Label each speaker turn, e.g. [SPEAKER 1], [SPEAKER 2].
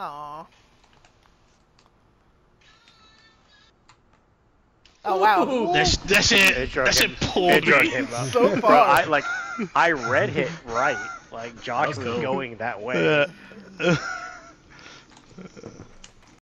[SPEAKER 1] Aww. Oh wow.
[SPEAKER 2] That's that's that shit,
[SPEAKER 3] It that's
[SPEAKER 2] that shit pulled
[SPEAKER 3] it
[SPEAKER 2] me.
[SPEAKER 3] him up.
[SPEAKER 1] So
[SPEAKER 3] Bro. I like, I read hit right. Like Josh
[SPEAKER 2] was
[SPEAKER 3] was
[SPEAKER 2] cool.
[SPEAKER 3] going that way.